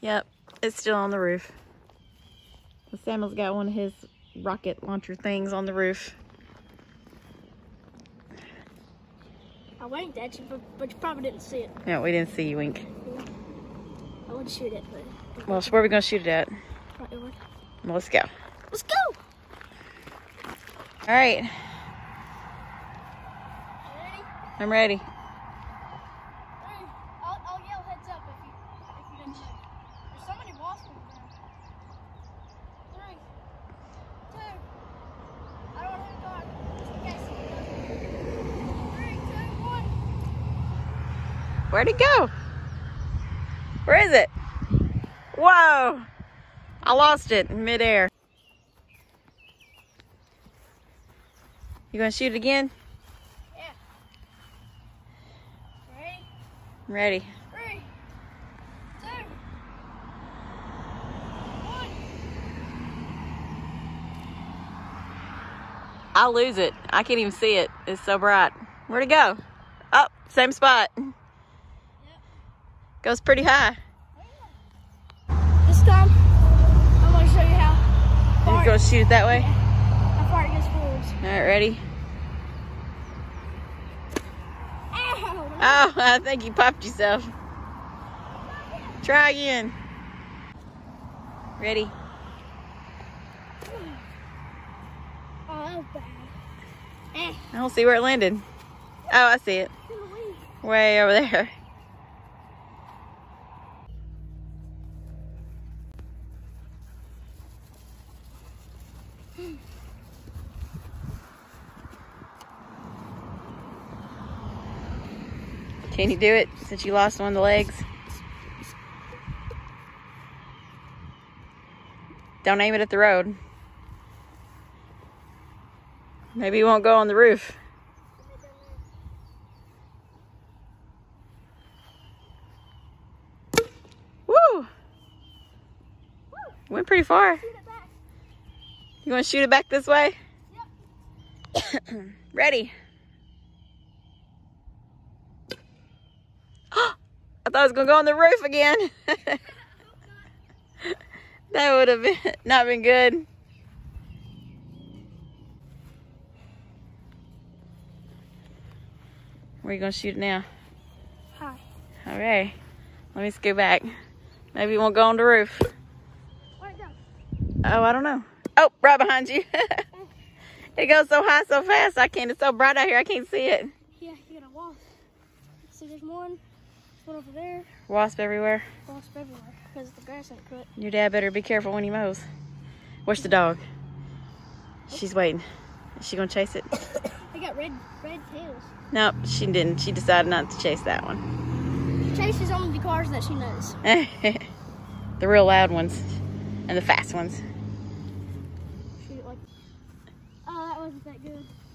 Yep, it's still on the roof. Samuel's got one of his rocket launcher things on the roof. I winked at you, but, but you probably didn't see it. Yeah, we didn't see you wink. I would shoot it, but Well, so where are we gonna shoot it at? right over. Well, let's go. Let's go. All right, Ready? I'm ready. Three. I'll, I'll yell heads up if you if you didn't know. There's so many wasps over there. Three, two. I don't want to hit God. Just in case. Three, two, one. Where'd it go? Where is it? Whoa! I lost it in midair. You gonna shoot it again? Yeah. Ready? I'm ready. Three, two, one. I'll lose it. I can't even see it. It's so bright. Where'd it go? Oh, same spot. Goes pretty high. This time, I'm to show you how You far, gonna shoot it that way? how far it goes forwards. All right, ready? Ow! Oh, I think you popped yourself. Try again. Ready? Oh, that was bad. Eh. I don't see where it landed. Oh, I see it. in the way. Way over there. Can you do it since you lost one of the legs? Don't aim it at the road. Maybe you won't go on the roof. Woo! Went pretty far. Shoot it back. You want to shoot it back this way? Yep. Ready. I thought I was going to go on the roof again. that would have been not been good. Where you going to shoot it now? Hi. All right. Let me scoot back. Maybe it won't go on the roof. Where'd it go? Oh, I don't know. Oh, right behind you. it goes so high so fast. I can't. It's so bright out here. I can't see it. Yeah, you got a wasp. See, there's one. There's one over there. Wasp everywhere. Wasp everywhere because the grass ain't cut. Your dad better be careful when he mows. Where's the dog? She's waiting. Is she gonna chase it? They got red red tails. Nope, she didn't. She decided not to chase that one. She chases only the cars that she knows. the real loud ones and the fast ones. Wasn't that good.